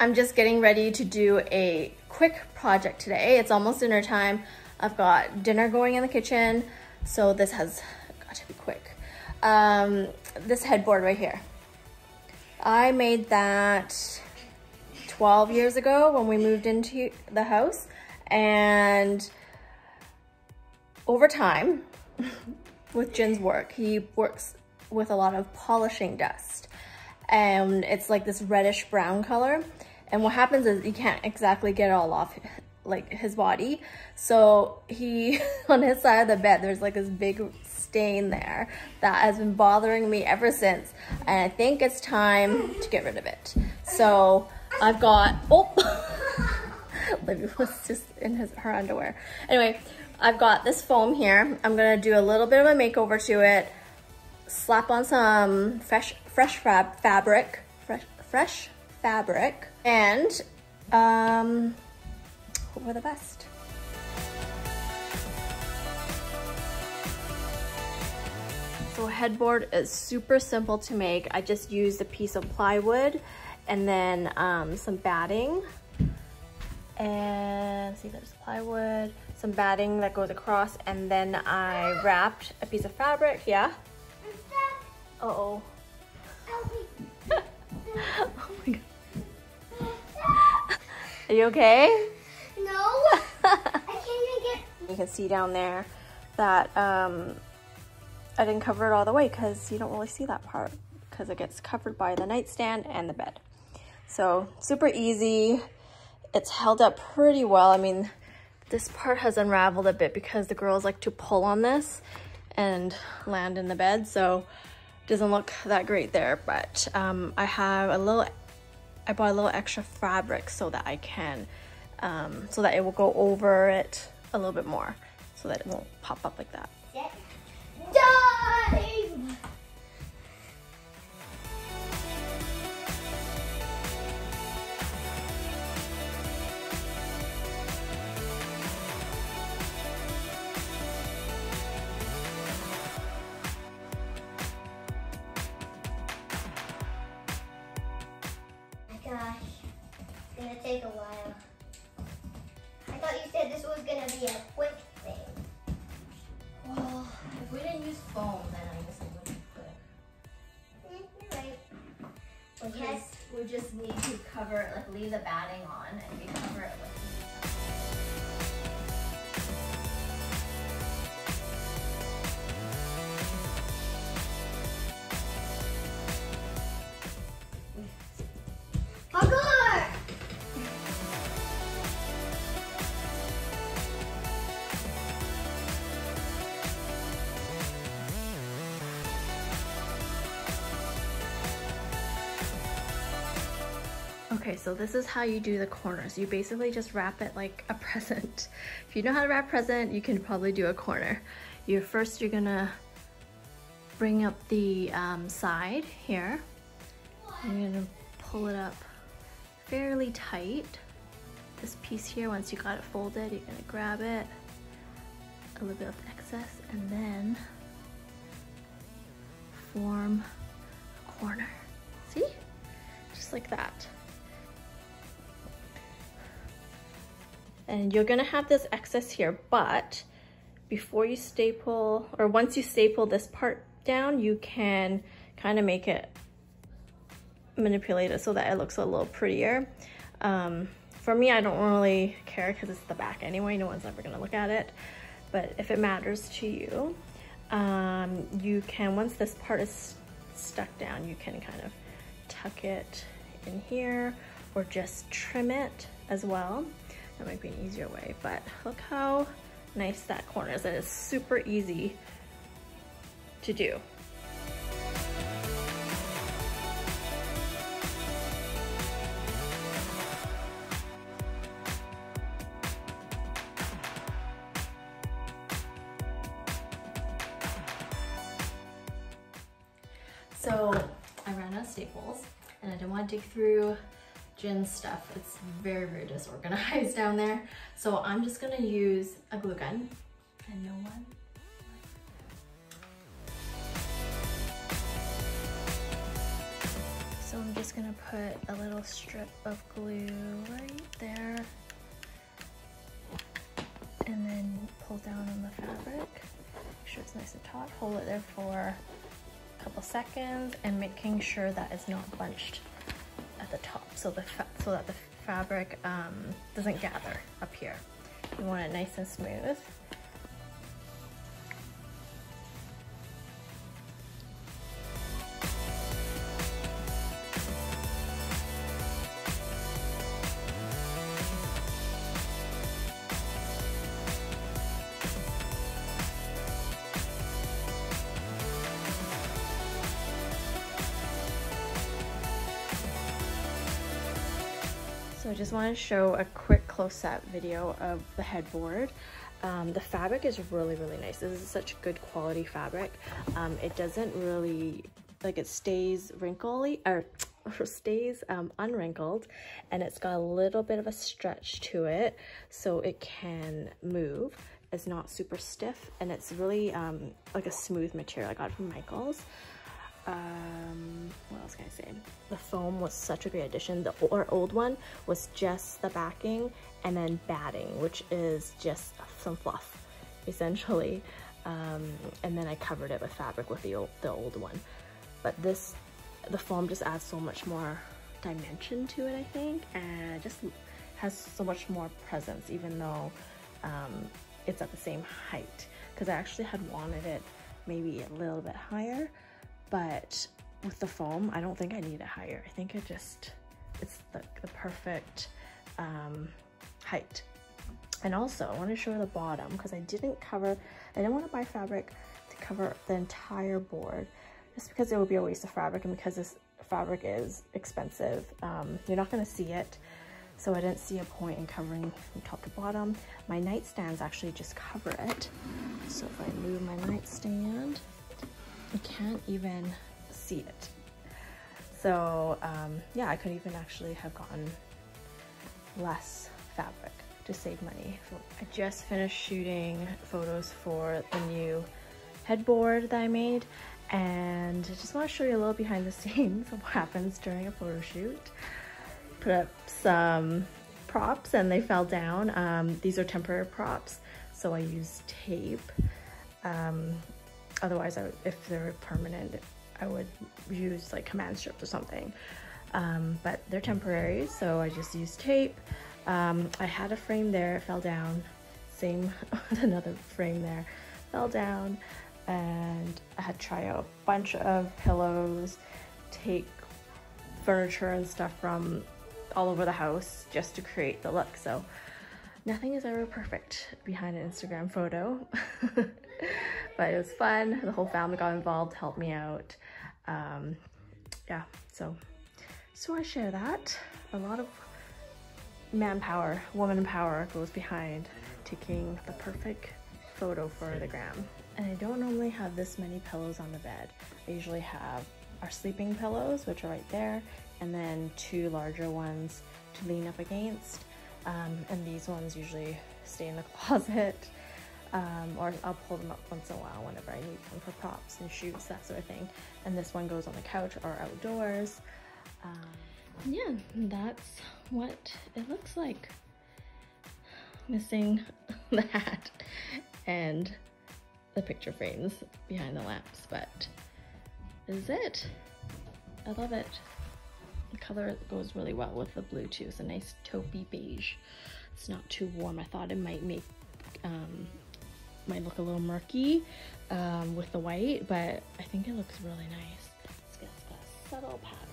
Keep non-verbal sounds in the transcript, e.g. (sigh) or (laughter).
I'm just getting ready to do a quick project today. It's almost dinner time. I've got dinner going in the kitchen, so this has got to be quick. Um, this headboard right here. I made that 12 years ago when we moved into the house and over time (laughs) with Jin's work, he works with a lot of polishing dust and it's like this reddish brown color and what happens is you can't exactly get it all off like his body. So he, (laughs) on his side of the bed, there's like this big stain there that has been bothering me ever since. And I think it's time to get rid of it. So I've got, oh, (laughs) Libby was just in his her underwear. Anyway, I've got this foam here. I'm gonna do a little bit of a makeover to it, slap on some fresh fresh fab fabric, fresh fresh fabric, and um, hope for the best. So headboard is super simple to make. I just used a piece of plywood and then um, some batting. And see, there's plywood, some batting that goes across, and then I wrapped a piece of fabric. Yeah? Uh oh. oh my god. Are you okay? No. I can't even get. (laughs) You can see down there that um, I didn't cover it all the way because you don't really see that part because it gets covered by the nightstand and the bed. So super easy. It's held up pretty well. I mean, this part has unraveled a bit because the girls like to pull on this and land in the bed. So it doesn't look that great there, but um, I have a little I bought a little extra fabric so that I can, um, so that it will go over it a little bit more so that it won't pop up like that. Take a while. I thought you said this was gonna be a quick thing. Well, if we didn't use foam, then I guess it would be quick. Mm, you're right. We yes. just, we just need to cover it, like leave the batting on and we cover it with Okay, so this is how you do the corners. You basically just wrap it like a (laughs) present. If you know how to wrap present, you can probably do a corner. You're first, you're gonna bring up the um, side here. You're gonna pull it up fairly tight. This piece here, once you got it folded, you're gonna grab it, a little bit of excess, and then form a corner. And you're gonna have this excess here, but before you staple, or once you staple this part down, you can kind of make it, manipulate it so that it looks a little prettier. Um, for me, I don't really care because it's the back anyway, no one's ever gonna look at it. But if it matters to you, um, you can, once this part is stuck down, you can kind of tuck it in here or just trim it as well. That might be an easier way, but look how nice that corner is. It is super easy to do. So I ran out of staples and I didn't want to dig through Stuff. It's very, very disorganized (laughs) down there. So I'm just gonna use a glue gun and no one. So I'm just gonna put a little strip of glue right there and then pull down on the fabric. Make sure it's nice and taut. Hold it there for a couple seconds and making sure that it's not bunched at the top so the so that the fabric um, doesn't gather up here. You want it nice and smooth. So I just want to show a quick close-up video of the headboard. Um, the fabric is really, really nice. This is such good quality fabric. Um, it doesn't really, like it stays wrinkly, (laughs) or, stays um, unwrinkled, and it's got a little bit of a stretch to it, so it can move. It's not super stiff, and it's really um, like a smooth material. I got from Michaels um what else can i say? The foam was such a great addition. The or old one was just the backing and then batting which is just some fluff essentially. Um and then i covered it with fabric with the old the old one. But this the foam just adds so much more dimension to it i think and just has so much more presence even though um it's at the same height. Because i actually had wanted it maybe a little bit higher but with the foam, I don't think I need it higher. I think it just, it's the, the perfect um, height. And also, I want to show the bottom because I didn't cover, I didn't want to buy fabric to cover the entire board just because it would be a waste of fabric and because this fabric is expensive. Um, you're not going to see it. So I didn't see a point in covering from top to bottom. My nightstands actually just cover it. So if I move my nightstand, you can't even see it. So um, yeah, I could even actually have gotten less fabric to save money. I just finished shooting photos for the new headboard that I made and I just want to show you a little behind the (laughs) scenes of what happens during a photo shoot. Put up some props and they fell down. Um, these are temporary props, so I used tape. Um, Otherwise, if they're permanent, I would use like command strips or something. Um, but they're temporary, so I just use tape. Um, I had a frame there, it fell down. Same (laughs) with another frame there, fell down. And I had to try out a bunch of pillows, take furniture and stuff from all over the house just to create the look. So nothing is ever perfect behind an Instagram photo. (laughs) but it was fun. The whole family got involved, helped me out. Um, yeah, so, so I share that. A lot of manpower, woman power goes behind taking the perfect photo for the gram. And I don't normally have this many pillows on the bed. I usually have our sleeping pillows, which are right there, and then two larger ones to lean up against. Um, and these ones usually stay in the (laughs) closet um, or I'll pull them up once in a while whenever I need them for props and shoots, that sort of thing. And this one goes on the couch or outdoors. Um, yeah, that's what it looks like. Missing (laughs) the hat and the picture frames behind the lamps, but is it. I love it. The color goes really well with the blue too. It's a nice taupey beige. It's not too warm. I thought it might make um, might look a little murky um, with the white, but I think it looks really nice. It's got, a subtle pattern.